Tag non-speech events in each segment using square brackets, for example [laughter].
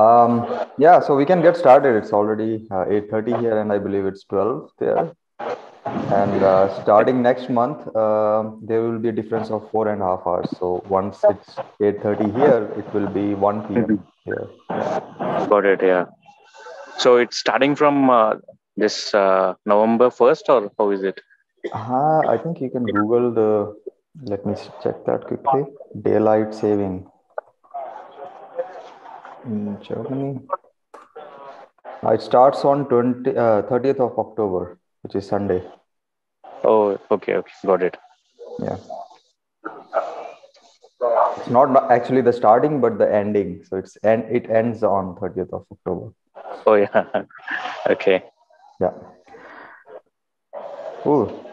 Um, yeah, so we can get started. It's already uh, 8.30 here and I believe it's 12 there. And uh, starting next month, uh, there will be a difference of four and a half hours. So once it's 8.30 here, it will be 1 p.m. here. Yeah. Got it. Yeah. So it's starting from uh, this uh, November 1st or how is it? Uh, I think you can Google the, let me check that quickly. Daylight saving in Germany. Uh, it starts on 20, uh, 30th of October, which is Sunday. Oh, okay, okay, got it. Yeah. It's not actually the starting, but the ending. So it's and it ends on 30th of October. Oh yeah. [laughs] okay. Yeah. Cool.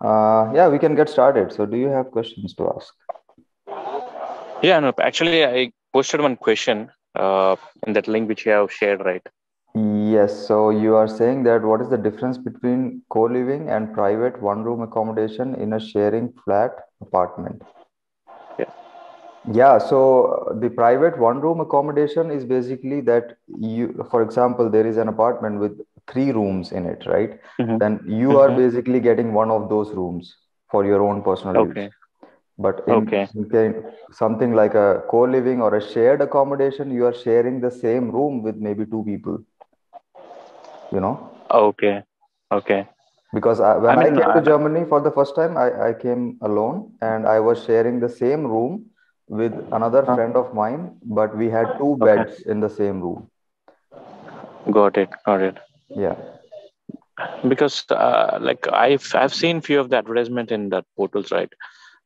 Uh, yeah, we can get started. So, do you have questions to ask? Yeah, no. Actually, I posted one question uh, in that link which you have shared, right? Yes. So you are saying that what is the difference between co-living and private one-room accommodation in a sharing flat apartment? Yeah. Yeah. So the private one-room accommodation is basically that you, for example, there is an apartment with three rooms in it, right? Mm-hmm. Then you are basically getting one of those rooms for your own personal Okay. use. But in, Okay. in something like a co-living or a shared accommodation, you are sharing the same room with maybe two people. You know, Okay. Okay. because I, when I I, mean, came to uh, Germany for the first time, I, I came alone and I was sharing the same room with another Huh. friend of mine, but we had two Okay. beds in the same room. Got it. Got it. Yeah. Because uh, like I've I've seen few of the advertisement in that portals, right?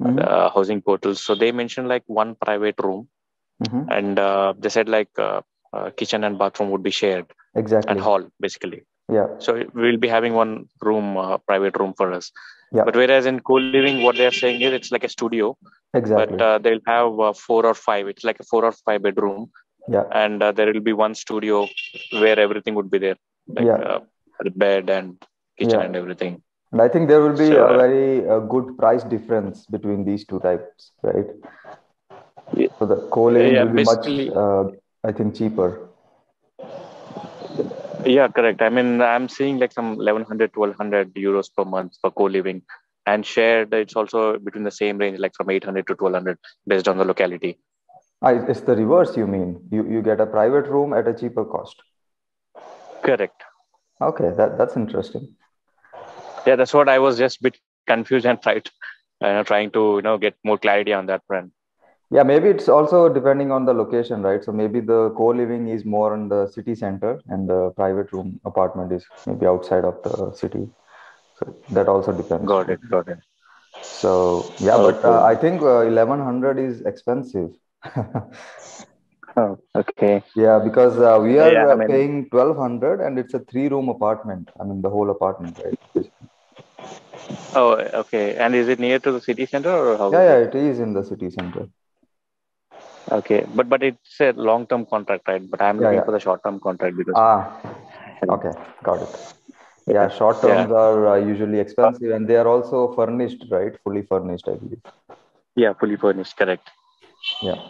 Mhm. Uh, housing portals. So they mentioned like one private room, Mhm. and uh, they said like uh, uh, kitchen and bathroom would be shared Exactly. and hall basically. Yeah. So we'll be having one room, uh, private room for us. Yeah. But whereas in co-living, what they're saying is it's like a studio, Exactly. but uh, they'll have uh, four or five. It's like a four or five bedroom, yeah. and uh, there will be one studio where everything would be there, like Yeah. uh, the bed and kitchen Yeah. and everything. And I think there will be So, a very uh, good price difference between these two types, right? Yeah. So the co-living Yeah, will be much, uh, I think, cheaper. Yeah, correct. I mean, I'm seeing like some 1100, 1200 euros per month for co-living, and shared. It's also between the same range, like from 800 to 1200, based on the locality. Ah, it's the reverse, you mean? You you get a private room at a cheaper cost. Correct. Okay, that that's interesting. Yeah, that's what I was just a bit confused and tried, uh, trying to you know get more clarity on that front. Yeah, maybe it's also depending on the location, right? So maybe the co-living is more in the city center, and the private room apartment is maybe outside of the city. So that also depends. Got it. Got it. So yeah, but Okay. uh, I think uh, 1100 is expensive. [laughs] Oh, okay. Yeah, because uh, we are Yeah, I uh, mean- paying 1200 and it's a three room apartment. I mean, the whole apartment, right? Oh, okay. And is it near to the city center or how? Yeah, yeah, it? is in the city center. Okay, but but it's a long term contract, right? But I'm Yeah, looking yeah. for the short term contract because Ah, okay, got it. Yeah, short terms are uh, usually expensive and they are also furnished, right? Fully furnished, I believe. yeah, fully furnished. Correct. Yeah.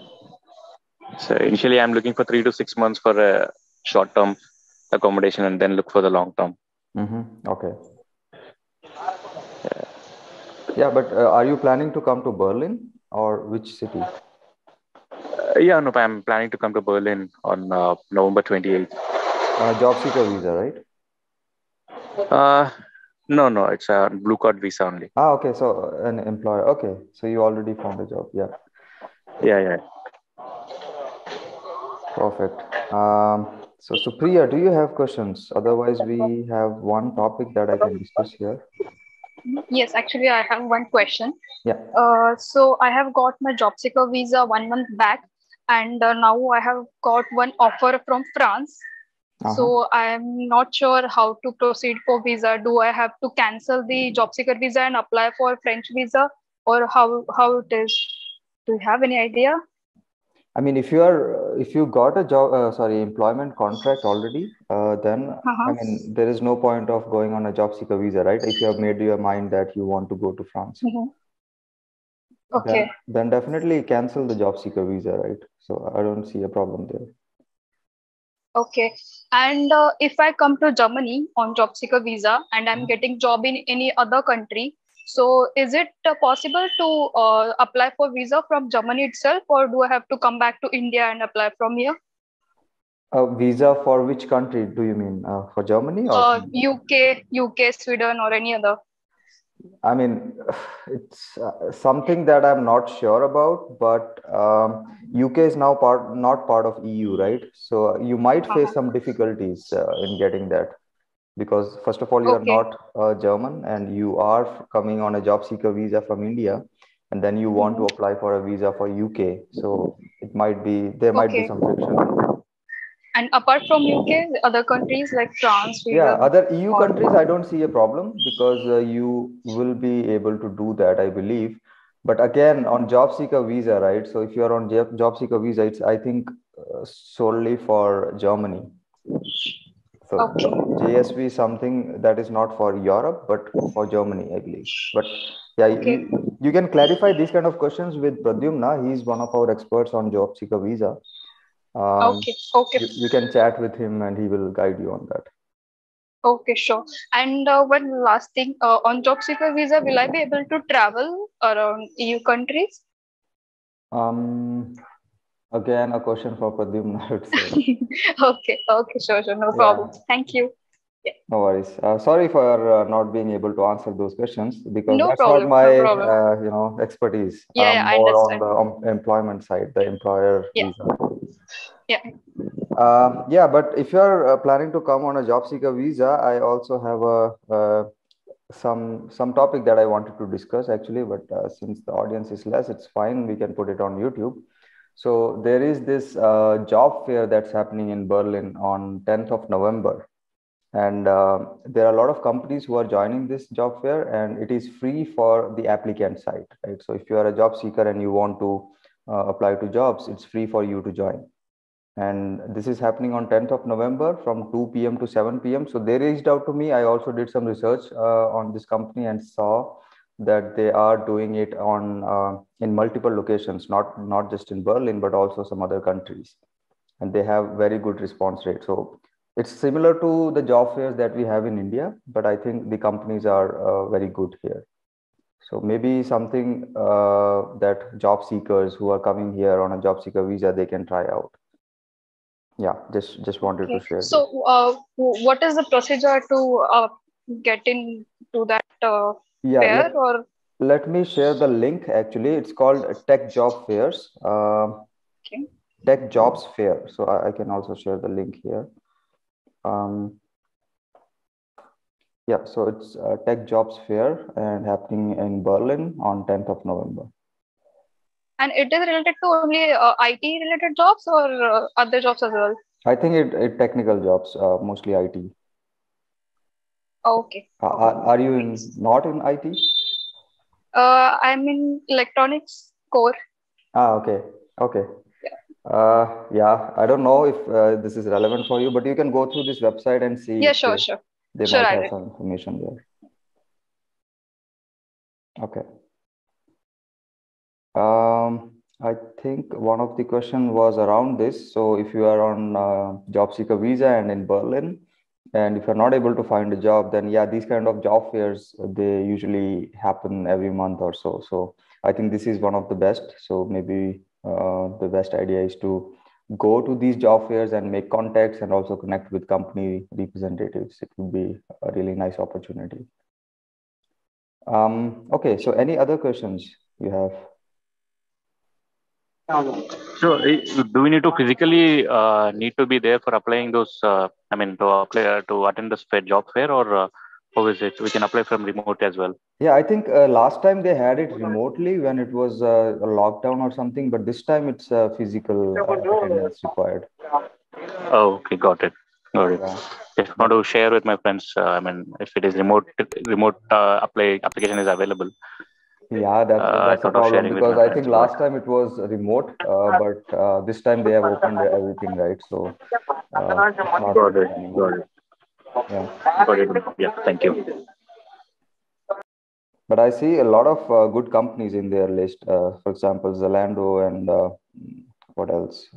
So initially, I'm looking for three to six months for a short term accommodation, and then look for the long term. Mm-hmm. Okay. Yeah, but uh, are you planning to come to Berlin or which city? Uh, yeah, no, I'm planning to come to Berlin on uh, November 28th. Uh, job seeker visa, right? Uh, no, no, it's a blue card visa only. Ah, okay. So an employer. Okay. So you already found a job. Yeah. Yeah, yeah. Perfect. Um, so Supriya, do you have questions? Otherwise, we have one topic that I can discuss here. Yes, actually, I have one question. Yeah. Uh, so I have got my job seeker visa one month back, and uh, now I have got one offer from France. Uh-huh. So I'm not sure how to proceed for visa. Do I have to cancel the job seeker visa and apply for French visa, or how how it is? Do you have any idea? I mean, if you are, if you got a job, uh, sorry, employment contract already, uh, then I Uh-huh. mean, there is no point of going on a job seeker visa, right? If you have made your mind that you want to go to France, Mhm. Okay. then definitely cancel the job seeker visa, right? So I don't see a problem there. Okay. And uh, if I come to Germany on job seeker visa and I'm getting job in any other country, so is it uh, possible to uh, apply for visa from Germany itself, or do I have to come back to India and apply from here? A visa for which country do you mean? Uh, for Germany or UK, UK, Sweden, or any other? I mean, [sighs] it's uh, something that I'm not sure about, but um, UK is now part not part of EU, right? So you might face uh-huh. some difficulties uh, in getting that because first of all, you okay. are not German and you are coming on a job seeker visa from India, and then you want to mm-hmm. apply for a visa for UK. So it might be there might okay. be some friction and apart from UK, other countries like France. Yeah, other EU or... countries, I don't see a problem because uh, you will be able to do that, I believe. But again, on job seeker visa, right? So if you are on job seeker visa, it's I think uh, solely for Germany. So okay. JSV is something that is not for Europe, but for Germany, I believe. But yeah, okay. you, you can clarify these kind of questions with Pradyumna. He's one of our experts on job seeker visa. Um, okay. Okay. You, you, can chat with him and he will guide you on that. Okay, sure. And uh, one last thing uh, on job seeker visa, will I be able to travel around EU countries? Um, again, a question for I [laughs] okay, okay, sure, sure, no yeah. problem. Thank you. Yeah. No worries. Uh, sorry for uh, not being able to answer those questions because no that's problem, not my, no uh, you know, expertise. Yeah, um, yeah more on the um, employment side, the employer yeah. visa. Yeah. Um, yeah, but if you're uh, planning to come on a job seeker visa, I also have a, uh, some some topic that I wanted to discuss actually. But uh, since the audience is less, it's fine. We can put it on YouTube. So there is this uh, job fair that's happening in Berlin on 10th of November, and uh, there are a lot of companies who are joining this job fair, and it is free for the applicant side, right? So if you are a job seeker and you want to uh, apply to jobs, it's free for you to join. And this is happening on 10th of november from 2 p.m to 7 p.m so they reached out to me. I also did some research uh, on this company and saw that they are doing it on uh, in multiple locations not not just in berlin but also some other countries. And they have very good response rate. So it's similar to the job fairs that we have in india but i think the companies are uh, very good here. So maybe something uh, that job seekers who are coming here on a job seeker visa they can try out. Yeah just just wanted okay. to share so uh, what is the procedure to uh, get into that uh, yeah, fair let, or let me share the link actually it's called tech job fairs uh, okay. tech jobs fair so I, I, can also share the link here um, yeah so it's tech jobs fair and happening in berlin on 10th of november and it is related to only uh, IT related jobs or uh, other jobs as well? I think it, it technical jobs, uh, mostly IT. Okay. Uh, are, are you in not in IT? Uh, I'm in electronics core. Ah, okay, okay. Yeah. Uh, yeah, I don't know if uh, this is relevant for you, but you can go through this website and see. Yeah, sure, they, sure. They sure, might have some information there. Okay. Um, I think one of the question was around this. So if you are on uh, job seeker visa and in Berlin, and if you're not able to find a job, then yeah, these kind of job fairs they usually happen every month or so. So I think this is one of the best. So maybe uh, the best idea is to go to these job fairs and make contacts and also connect with company representatives. It would be a really nice opportunity. Um, okay, so any other questions you have? So, do we need to physically uh, need to be there for applying those? Uh, I mean, to apply to attend this fair job fair, or uh, how is it? We can apply from remote as well. Yeah, I think uh, last time they had it remotely when it was uh, a lockdown or something, but this time it's uh, physical attendance required. Oh, okay, got it. Got it. Yeah. Just want to share with my friends. I mean, if it is remote, remote apply application is available yeah, that's, uh, that's a problem because I think last time it was remote, uh, but uh, this time they have opened everything, right? So, uh, got it. Got it. Yeah. Got it. Yeah, thank you. But I see a lot of uh, good companies in their list. Uh, for example, Zalando and what else?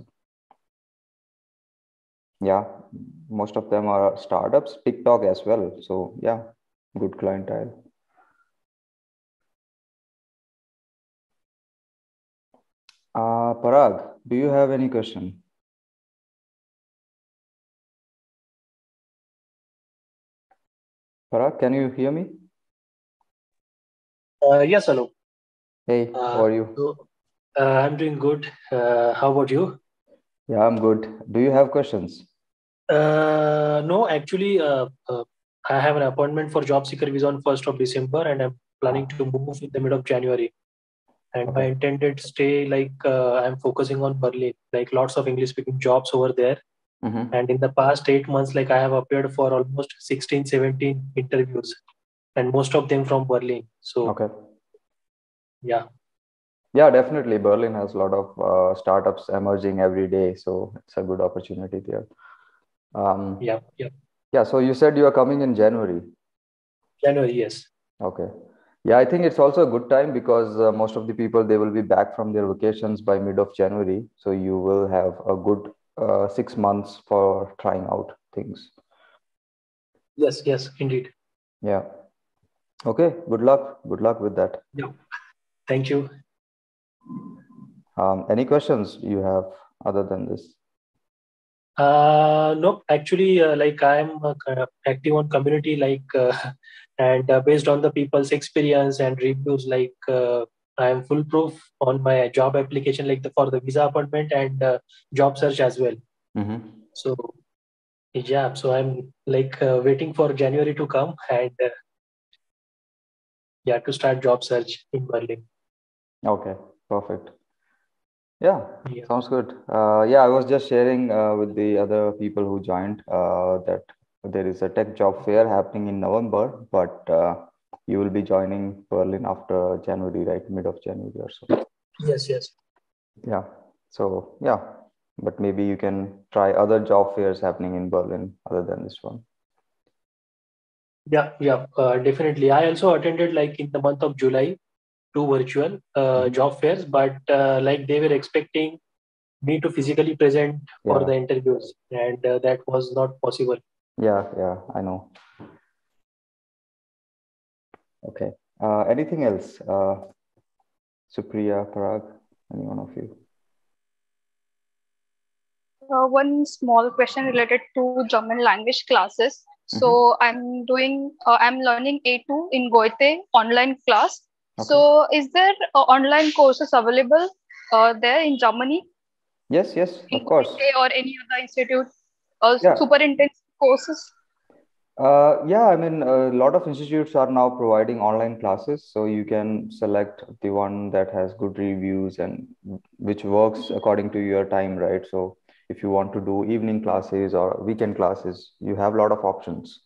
yeah, most of them are startups, TikTok as well. So yeah, good clientele. Uh, Parag, do you have any question? Parag, can you hear me? Uh, yes, hello. Hey, Uh, how are you? so, uh, I'm doing good. Uh, how about you? Yeah, I'm good. Do you have questions? Uh, no, actually, uh, uh, I have an appointment for job seeker visa on 1st of December, and I'm planning to move in the mid of January. And my intended stay, like, uh, I'm focusing on Berlin, like lots of English speaking jobs over there. Mm-hmm. And in the past eight months, like, I have appeared for almost 16, 17 interviews, and most of them from Berlin. So, Okay. yeah. Yeah, definitely. Berlin has a lot of uh, startups emerging every day, so it's a good opportunity there. Um, Yeah, yeah. yeah, so you said you are coming in January. January, yes. Okay. Yeah, I think it's also a good time because uh, most of the people they will be back from their vacations by mid of January, so you will have a good uh, six months for trying out things. Yes, yes, indeed. Yeah. Okay. Good luck. Good luck with that. Yeah. Thank you. Um, any questions you have other than this? Uh, no, actually, uh, like I'm uh, active on community, like, uh, [laughs] and uh, based on the people's experience and reviews, like, uh, I am foolproof on my job application, like the, for the visa appointment and uh, job search as well. Mm-hmm. So, yeah, so I'm like uh, waiting for January to come and uh, yeah, to start job search in Berlin. Okay. Perfect. Yeah, Yeah. sounds good. Uh, yeah, I was just sharing uh, with the other people who joined uh, that there is a tech job fair happening in November, but uh, you will be joining Berlin after January, right? Mid of January or so. Yes, yes. Yeah. So, yeah, but maybe you can try other job fairs happening in Berlin other than this one. Yeah, yeah, uh, definitely. I also attended like in the month of July two virtual uh, Mhm. job fairs, but uh, like they were expecting me to physically present for the interviews, and uh, that was not possible. Yeah, yeah, I know. Okay. Uh, anything else? Uh, Supriya, Parag, any one of you? Uh, one small question related to German language classes. So I'm doing, uh, I'm learning A2 in Goethe online class. Okay. So is there uh, online courses available uh, there in Germany? Yes, yes, in of course. Goethe or any other institute? Uh, Yeah. Super intensive courses? Uh, yeah, I mean, a lot of institutes are now providing online classes, so you can select the one that has good reviews and which works according to your time, right? So if you want to do evening classes or weekend classes, you have a lot of options.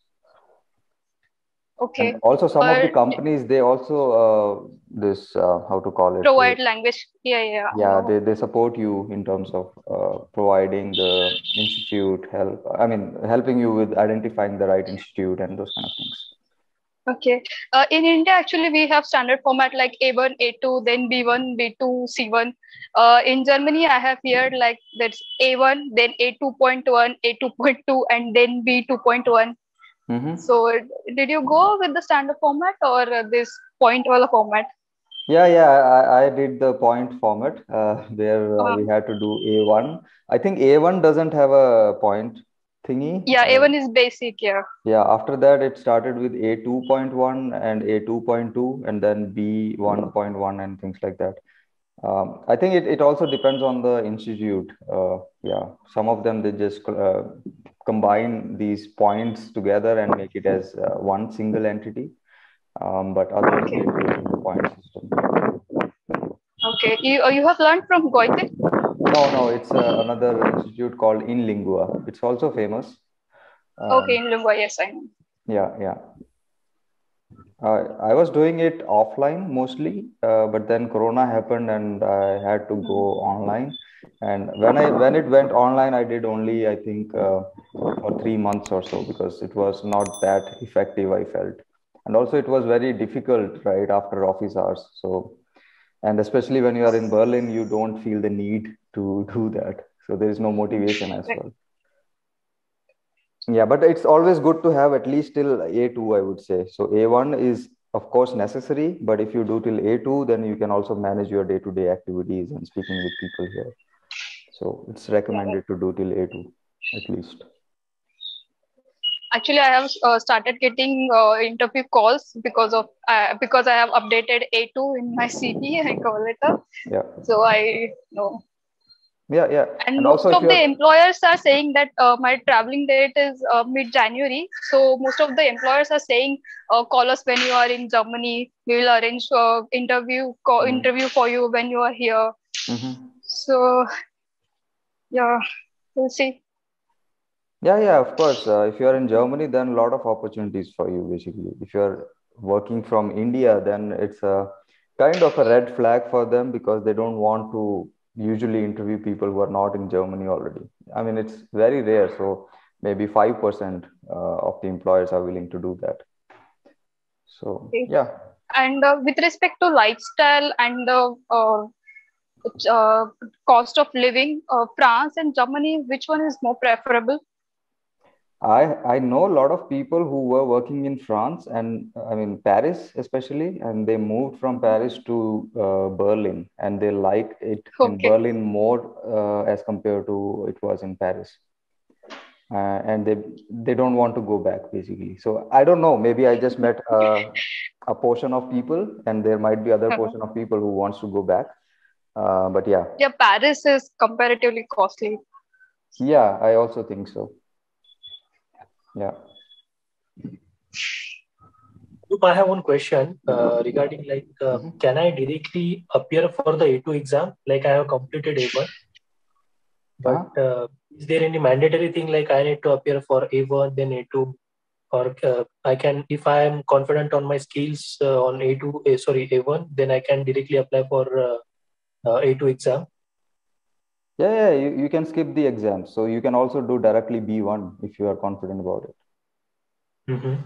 Okay. And also some of the companies, they also uh, this uh, how to call it? Provide They- language. Yeah, yeah. Yeah they, they support you in terms of uh, providing the institute help i mean helping you with identifying the right institute and those kind of things Okay. Uh, in India, actually, we have standard format like A1, A2, then B1, B2, C1. Uh, in Germany, I have heard like that's A1, then A2.1, A2.2, and then B2.1. hmm So, did you go with the standard format or this point wala format? yeah yeah I, I did the point format uh, where uh, Uh-huh. we had to do a1 i think a1 doesn't have a point thingy Yeah, Uh, A1 is basic. Yeah. yeah after that it started with a2.1 and a2.2 and then b1.1 and things like that um, i think it, it also depends on the institute uh, yeah some of them they just uh, combine these points together and make it as uh, one single entity um, but others they do it in the point system Okay. You, uh, you have learned from Goethe? no no it's uh, another institute called inlingua it's also famous Um, Okay, in Lingua, yes, I know. Yeah, yeah. Uh, I was doing it offline mostly, uh, but then Corona happened and I had to go online. And when I when it went online, I did only I think uh, for three months or so because it was not that effective. I felt, and also it was very difficult right after office hours. So, and especially when you are in Berlin, you don't feel the need to [laughs] do that. So there is no motivation as well. Yeah but it's always good to have at least till a2 i would say. So a1 is of course necessary but if you do till a2 then you can also manage your day-to-day activities and speaking with people here. So it's recommended to do till a2 at least. Actually i have uh, started getting uh, interview calls because of uh, because i have updated a2 in my cv and cover letter yeah. So i know yeah yeah and, And most also of the employers are saying that uh, my traveling date is uh, mid january so most of the employers are saying uh, call us when you are in germany we will arrange uh, interview call, Mhm. interview for you when you are here Mhm. so yeah we'll see Yeah, yeah, of course. Uh, if you are in Germany, then a lot of opportunities for you, basically. If you are working from India, then it's a kind of a red flag for them because they don't want to usually interview people who are not in Germany already. I mean, it's very rare. So maybe 5% uh, of the employers are willing to do that. So, Okay. yeah. and uh, with respect to lifestyle and the uh, uh, cost of living uh, france and germany which one is more preferable I I know a lot of people who were working in France and uh, I mean Paris especially, and they moved from Paris to uh, Berlin, and they like it in Berlin more uh, as compared to it was in Paris, uh, and they they don't want to go back basically. So I don't know. Maybe I just met a, a portion of people, and there might be other Uh-huh. portion of people who wants to go back. Uh, but yeah, yeah paris is comparatively costly yeah, I also think so. Yeah. I have one question uh, regarding like, uh, Mhm. can I directly appear for the A2 exam? Like I have completed A1, but uh, is there any mandatory thing like I need to appear for A1 then A2, or uh, I can if I am confident on my skills uh, on A2, eh, sorry A1, then I can directly apply for uh, uh, A2 exam. Yeah, yeah, you, you can skip the exam. So you can also do directly B1 if you are confident about it. Mhm.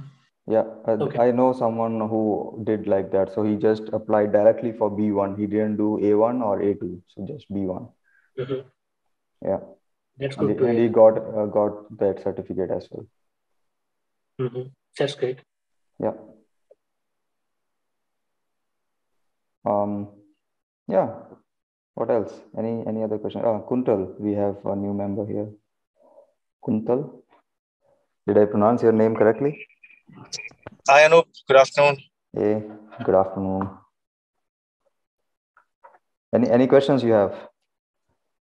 Yeah, I, Okay. I know someone who did like that. So he just applied directly for B1. He didn't do A1 or A2, so just B1. Mhm. Yeah, That's and good he, to and he got uh, got that certificate as well. Mhm. That's great. Yeah. Um, yeah. What else? Any any other question? Ah, Kuntal, we have a new member here. Kuntal, did I pronounce your name correctly? Hi Anoop, good afternoon. Hey, good afternoon. Any any questions you have?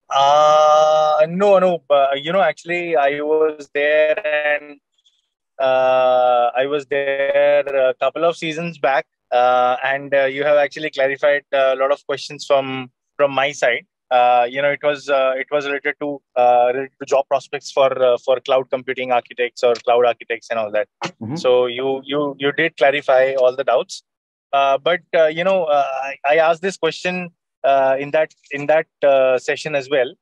Uh, no, Anoop, uh, you know, actually, I was there and uh, I was there a couple of seasons back, uh, and uh, you have actually clarified a lot of questions from from my side. Uh, you know, it was uh, it was related to uh, related to job prospects for uh, for cloud computing architects or cloud architects and all that. Mhm. So you you you did clarify all the doubts, uh, but uh, you know, uh, I, I asked this question uh, in that in that uh, session as well.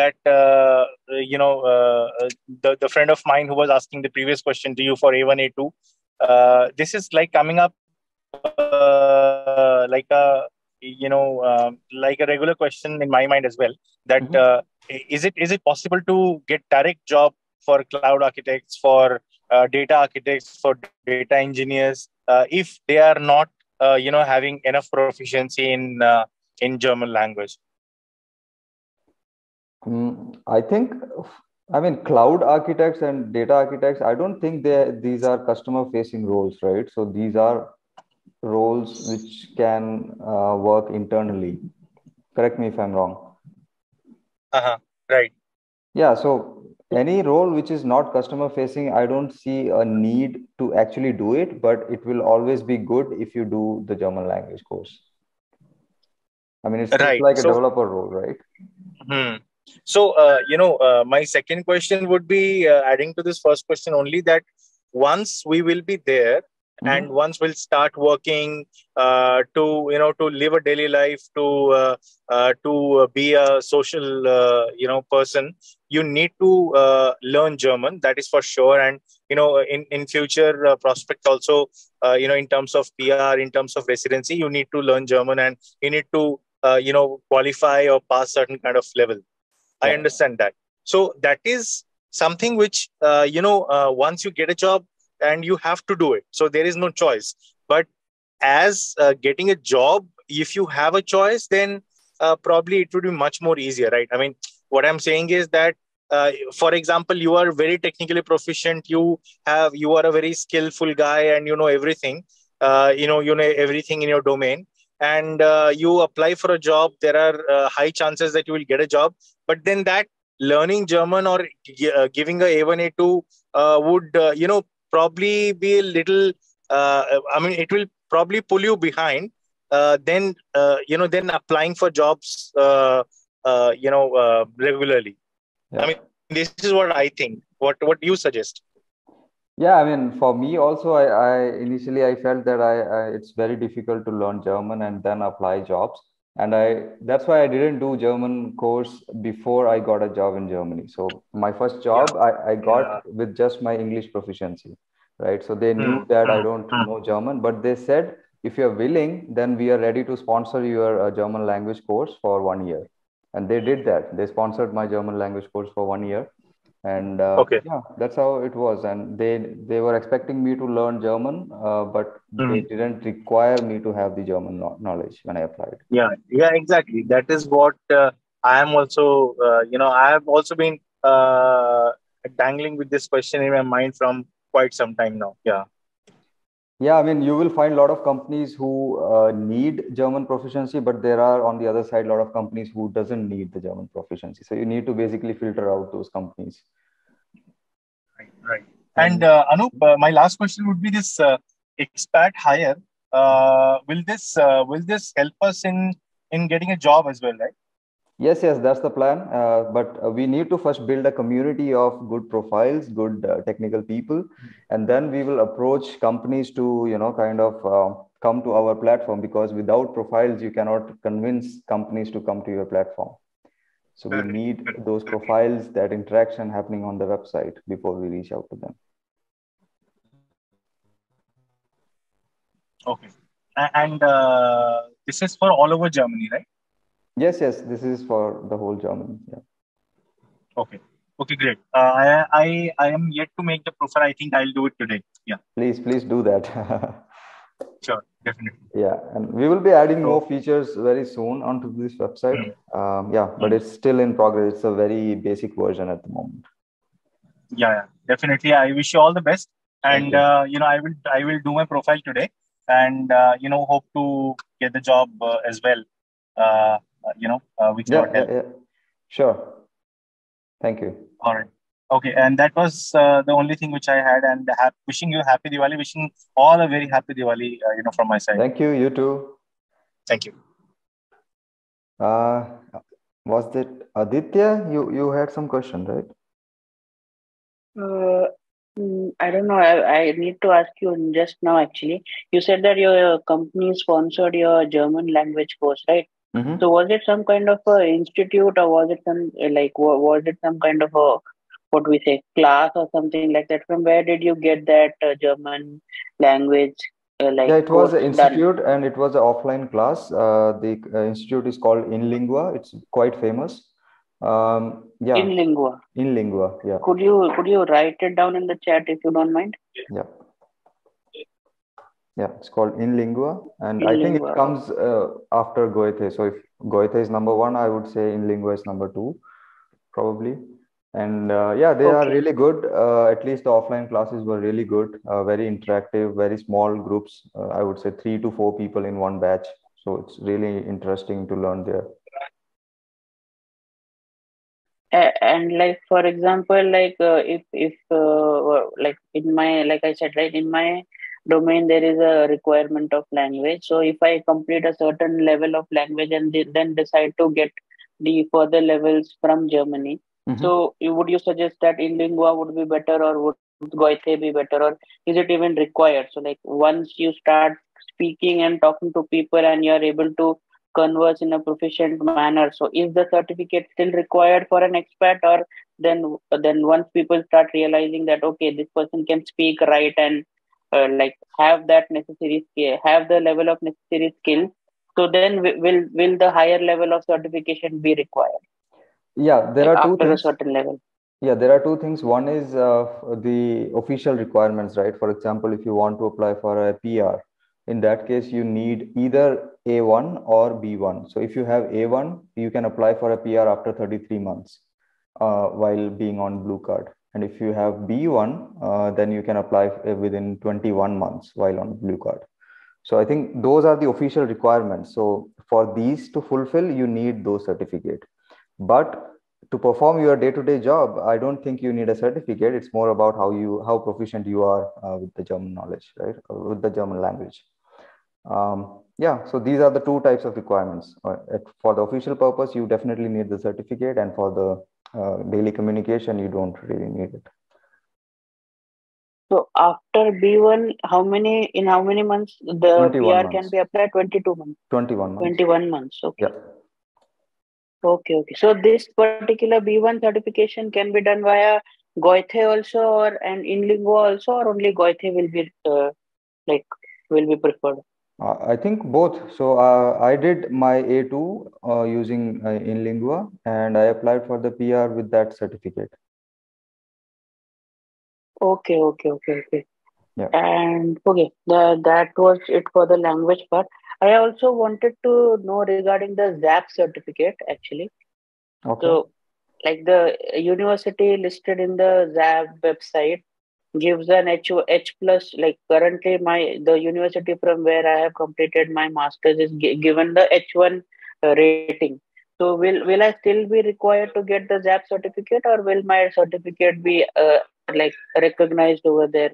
That uh, you know, uh, the the friend of mine who was asking the previous question to you for A1 A2, uh, this is like coming up uh, like a you know um, like a regular question in my mind as well. That Mhm. uh, is it is it possible to get direct job for cloud architects for uh, data architects for data engineers uh, if they are not uh, you know having enough proficiency in uh, in German language. Mm, I think, I mean, cloud architects and data architects, I don't think they these are customer facing roles, right? So these are roles which can uh, work internally. Correct me if I'm wrong. Uh-huh. Right. Yeah, so any role which is not customer facing, I don't see a need to actually do it, but it will always be good if you do the German language course. I mean, it's, Right. like a So- developer role, right? Hmm. So, uh, you know, uh, my second question would be uh, adding to this first question only that once we will be there Mhm. and once we'll start working uh, to, you know, to live a daily life, to uh, uh, to be a social, uh, you know, person, you need to uh, learn German. That is for sure. And you know, in in future uh, prospect also, uh, you know, in terms of PR, in terms of residency, you need to learn German and you need to, uh, you know, qualify or pass certain kind of level. I understand that. So that is something which uh, you know uh, once you get a job and you have to do it. So there is no choice. But as uh, getting a job if you have a choice then uh, probably it would be much more easier right? I mean what i'm saying is that uh, for example you are very technically proficient you have you are a very skillful guy and you know everything uh, you know you know everything in your domain. And uh, you apply for a job there are uh, high chances that you will get a job. But then that learning german or giving a a1 a2 uh, would you know probably be a little uh, i mean it will probably pull you behind uh, then uh, you know then applying for jobs you know regularly yeah. I mean, this is what I think. What what do you suggest? Yeah, I mean, for me also, I, I initially I felt that I, I it's very difficult to learn German and then apply jobs, and I that's why I didn't do German course before I got a job in Germany. So my first job yeah. I, I got yeah. with just my English proficiency, right? So they knew mm. that I don't mm. know German, but they said if you're willing, then we are ready to sponsor your uh, German language course for one year and they did that they sponsored my german language course for one year and uh, okay. yeah that's how it was. And they they were expecting me to learn german uh, but mm-hmm. they didn't require me to have the german knowledge when i applied. Yeah yeah exactly. That is what uh, i am also uh, you know i have also been uh, dangling with this question in my mind from quite some time now. Yeah yeah, I mean, you will find a lot of companies who uh, need German proficiency, but there are on the other side a lot of companies who doesn't need the German proficiency. So you need to basically filter out those companies. Right, right. And uh, Anoop, uh, my last question would be this: uh, expat hire. Uh, will this uh, will this help us in in getting a job as well, right? Yes, yes, that's the plan. Uh, but uh, we need to first build a community of good profiles, good uh, technical people, and then we will approach companies to, you know, kind of uh, come to our platform because without profiles, you cannot convince companies to come to your platform. So we need those profiles, that interaction happening on the website before we reach out to them. Okay. And uh, this is for all over Germany, right? Yes, yes, this is for the whole Germany. Yeah. Okay. Okay, great. Uh, I, I I am yet to make the profile. I think I'll do it today. Yeah. Please, please do that. [laughs] sure, definitely. Yeah, and we will be adding more features very soon onto this website. Mm-hmm. Um, yeah, but mm-hmm. it's still in progress. It's a very basic version at the moment. Yeah, yeah, definitely. I wish you all the best, and you. Uh, you know, I will I will do my profile today, and uh, you know, hope to get the job uh, as well. Uh, you know, uh, with yeah, your help. Yeah, Sure. Thank you. All right. Okay, and that was uh, the only thing which I had. And ha- wishing you happy Diwali. Wishing all a very happy Diwali. Uh, you know, from my side. Thank you. You too. Thank you. Uh, was that Aditya? You you had some question, right? Uh, mm, I don't know. I, I need to ask you just now. Actually, you said that your company sponsored your German language course, right? Mm-hmm. So was it some kind of a institute or was it some like was it some kind of a what we say class or something like that? From where did you get that uh, German language? Uh, like yeah, it was an institute done? and it was an offline class. Uh, the uh, institute is called InLingua. It's quite famous. Um, yeah, InLingua. InLingua. Yeah. Could you could you write it down in the chat if you don't mind? Yeah yeah it's called InLingua and in i think lingua. it comes uh, after goethe. So if goethe is number one i would say InLingua is number two probably. And uh, yeah they okay. are really good. Uh, at least the offline classes were really good. Uh, very interactive very small groups. Uh, i would say three to four people in one batch. So it's really interesting to learn there. And like for example like uh, if if like in my like i said right in my domain there is a requirement of language. So if i complete a certain level of language and then decide to get the further levels from germany. Mm-hmm. so would you suggest that InLingua would be better or would goethe be better? Or is it even required? So like once you start speaking and talking to people and you're able to converse in a proficient manner so is the certificate still required for an expat? Or then then once people start realizing that okay this person can speak right and uh, like have that necessary skill, have the level of necessary skill. So then will will the higher level of certification be required? Yeah, there like are two things. a certain level. Yeah, there are two things. One is uh, the official requirements, right? For example, if you want to apply for a PR, in that case, you need either A1 or B1. So if you have A1, you can apply for a PR after 33 months uh, while being on blue card. And if you have B1, uh, then you can apply within 21 months while on blue card. So I think those are the official requirements. So for these to fulfill, you need those certificate. But to perform your day-to-day job, I don't think you need a certificate. It's more about how you how proficient you are uh, with the German knowledge, right? Or with the German language. Um, yeah, so these are the two types of requirements. Uh, for the official purpose, you definitely need the certificate, and for the uh, daily communication, you don't really need it. So after B1, how many in how many months the PR months. can be applied? 22 months. 21 months. 21 months. Okay. Yeah. Okay, okay. So this particular B1 certification can be done via Goethe also or and InLingua also or only Goethe will be uh, like will be preferred? Uh, I think both. So uh, I did my A2 uh, using uh, InLingua and I applied for the PR with that certificate. Okay, okay, okay, okay. Yeah. And okay, the, that was it for the language part. I also wanted to know regarding the ZAB certificate actually. Okay. So, like the university listed in the ZAB website gives an H H plus. Like currently, my the university from where I have completed my masters is g- given the H one uh, rating. So will will I still be required to get the ZAB certificate, or will my certificate be uh, like recognized over there?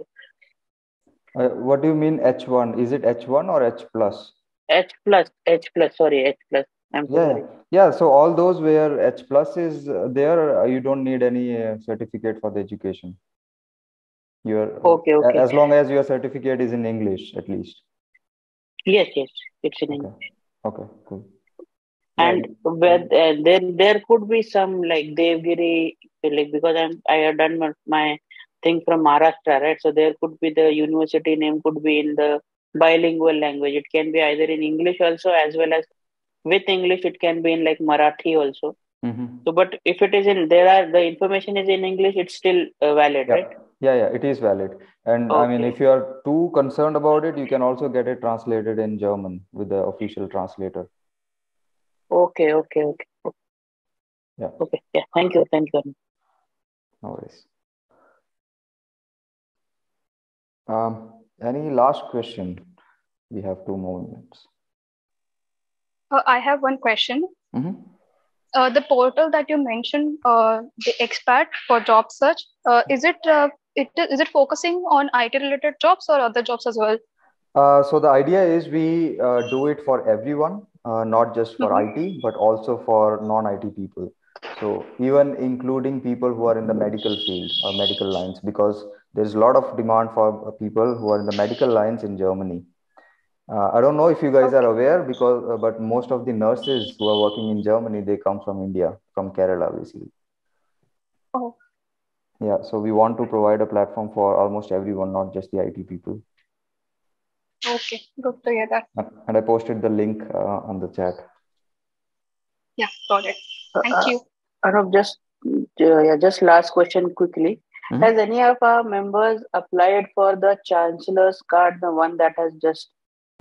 Uh, what do you mean H1? Is it H1 or H plus? H plus, H plus. Sorry, H plus. I'm yeah, sorry. yeah. So all those where H plus is there, uh, you don't need any uh, certificate for the education. You're Okay, okay. as long as your certificate is in English, at least. Yes, yes, it's in Okay. English. Okay, cool. And where uh, then there could be some like Devgiri, like because I'm I have done my, my thing from Maharashtra, right? So there could be the university name could be in the bilingual language. It can be either in English also as well as with English. It can be in like Marathi also. mhm. So, but if it is in there are the information is in English, it's still uh, valid, Yeah. right? Yeah, yeah, it is valid. And I mean, if you are too concerned about it, you can also get it translated in German with the official translator. Okay, okay, okay. Yeah. Okay. Yeah. Thank you. Thank you. No worries. Um, any last question? We have two more minutes. Uh, I have one question. Mhm. Uh, the portal that you mentioned, uh, the expat for job search, uh, is it uh, it is it focusing on IT related jobs or other jobs as well? Uh, so the idea is we uh, do it for everyone, uh, not just for IT, but also for non-IT people. So even including people who are in the medical field or medical lines, because there's a lot of demand for uh, people who are in the medical lines in Germany. Uh, I don't know if you guys are aware, because uh, but most of the nurses who are working in Germany they come from India, from Kerala, basically. Oh. Yeah, so we want to provide a platform for almost everyone, not just the IT people. Okay, good to hear that. And and I posted the link uh, on the chat. Yeah, got it. Thank Uh, you. Arab, just uh, yeah, just last question quickly. Mhm. Has any of our members applied for the chancellor's card, the one that has just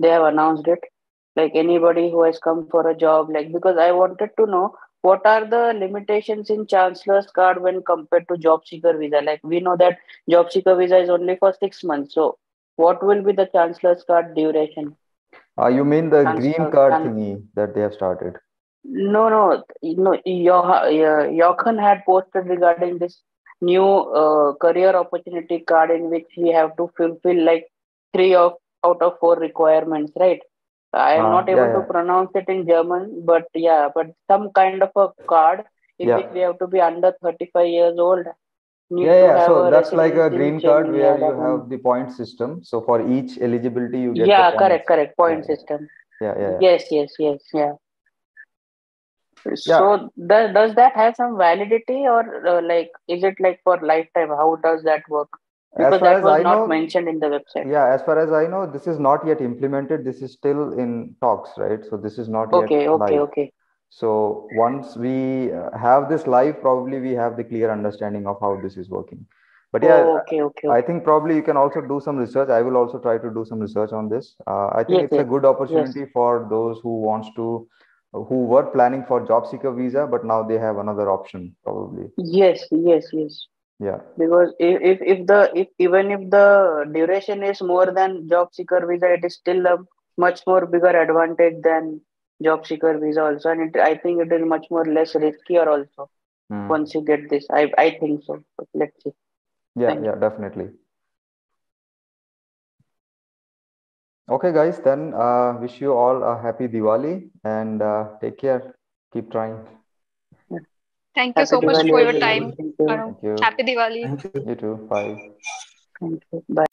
they have announced it? Like anybody who has come for a job, like because I wanted to know what are the limitations in chancellor's card when compared to job seeker visa. Like we know that job seeker visa is only for six months. So what will be the chancellor's card duration? Uh, you mean the Chancellor- green card chan- thingy that they have started? No, no, no. Jochen had posted regarding this new uh, career opportunity card in which we have to fulfill like three of out of four requirements, right? I am Ah, not yeah, able to yeah. pronounce it in German, but yeah, but some kind of a card in Yeah. which we have to be under 35 years old. Yeah, yeah. So that's like a green card where you have the point system. So for each eligibility, you get Yeah, correct, correct. Point Yeah, yeah. system. Yeah, yeah, yeah. Yes, yes, yes, yeah. So does does that have some validity or uh, like is it like for lifetime? How does that work? As Because far that as was I not know, mentioned in the website. yeah, as far as I know, this is not yet implemented. This is still in talks, right? So this is not yet Okay, okay, live. okay. So once we uh, have this live, probably we have the clear understanding of how this is working. But yeah, Oh, okay, okay. I think probably you can also do some research. I will also try to do some research on this. Uh, I think Yes, it's a good opportunity for those who wants to, who were planning for job seeker visa, but now they have another option probably. Yes, yes, yes. Yeah. Because if, if if the if even if the duration is more than job seeker visa, it is still a much more bigger advantage than job seeker visa also, and it, I think it is much more less riskier also Hmm. once you get this. I I think so. But let's see. Yeah, Thank yeah, definitely. Okay, guys, then uh, wish you all a happy Diwali and uh, take care. Keep trying. Thank you Happy so much for your time. Thank you. Arun. Thank you. Happy Diwali. You. You too. Bye. Thank you. Bye.